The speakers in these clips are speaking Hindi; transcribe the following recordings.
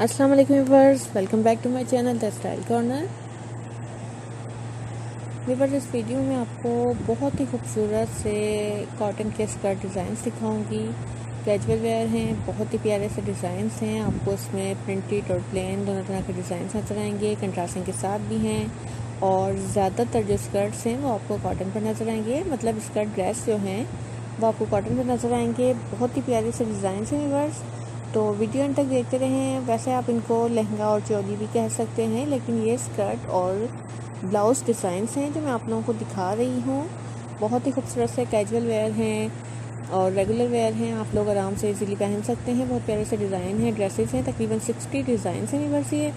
अस्सलाम वालेकुम viewers welcome back to my channel the style corner viewers इस वीडियो में आपको बहुत ही खूबसूरत से कॉटन के स्कर्ट डिज़ाइन दिखाऊँगी। कैजुअल वेयर हैं, बहुत ही प्यारे से डिज़ाइन हैं। आपको इसमें प्रिंटेड और प्लेन दोनों तरह के डिज़ाइन नज़र आएँगे कंट्रास्टिंग के साथ भी हैं। और ज़्यादातर जो स्कर्ट्स हैं, वो आपको कॉटन पर नज़र आएँगे। मतलब स्कर्ट ड्रेस जो हैं, वो आपको कॉटन पर नज़र आएँगे। बहुत ही प्यारे से डिज़ाइन हैं व्यूवर्स तो वीडियो तक देखते रहें। वैसे आप इनको लहंगा और चौली भी कह सकते हैं, लेकिन ये स्कर्ट और ब्लाउज़ डिज़ाइंस हैं जो मैं आप लोगों को दिखा रही हूँ। बहुत ही खूबसूरत से कैजुअल वेयर हैं और रेगुलर वेयर हैं। आप लोग आराम से इजीली पहन सकते हैं। बहुत प्यारे से डिज़ाइन हैं, ड्रेसेस हैं, तकरीबन सिक्सटी डिज़ाइन हैं यूनिवर्स ये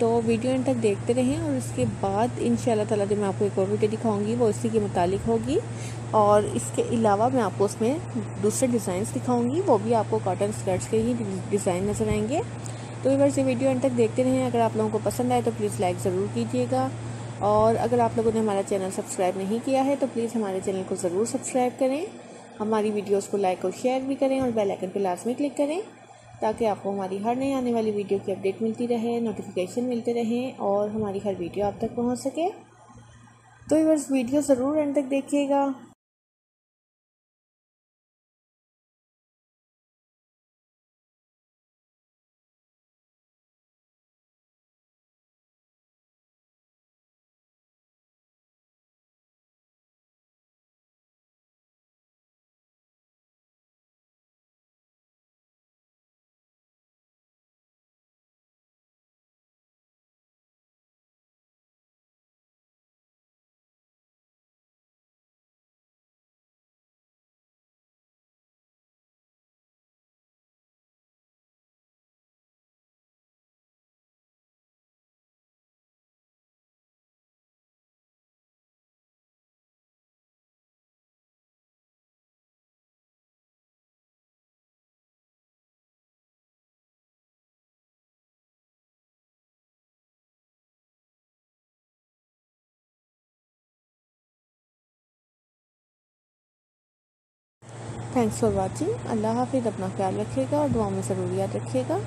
तो वीडियो एंड तक देखते रहें और उसके बाद इन ताला जो मैं आपको एक और वीडियो दिखाऊँगी, वो इसी के मुतालिक होगी। और इसके अलावा मैं आपको उसमें दूसरे डिज़ाइन दिखाऊँगी, वो भी आपको कॉटन स्कर्ट्स के ही डिज़ाइन नज़र आएँगे। तो वीवर्स ये वीडियो एंड तक देखते रहें। अगर आप लोगों को पसंद आए तो प्लीज़ लाइक ज़रूर कीजिएगा। और अगर आप लोगों ने हमारा चैनल सब्सक्राइब नहीं किया है तो प्लीज़ हमारे चैनल को ज़रूर सब्सक्राइब करें। हमारी वीडियोस को लाइक और शेयर भी करें और बेल आइकन पर लाजमी क्लिक करें। ताकि आपको हमारी हर नई आने वाली वीडियो की अपडेट मिलती रहे नोटिफिकेशन मिलते रहें और हमारी हर वीडियो आप तक पहुँच सके। तो बस वीडियो ज़रूर एंड तक देखिएगा। थैंक्स फॉर वॉचिंग अल्लाह हाफिज़ अपना ख्याल रखिएगा और दुआ में ज़रूर याद रखिएगा।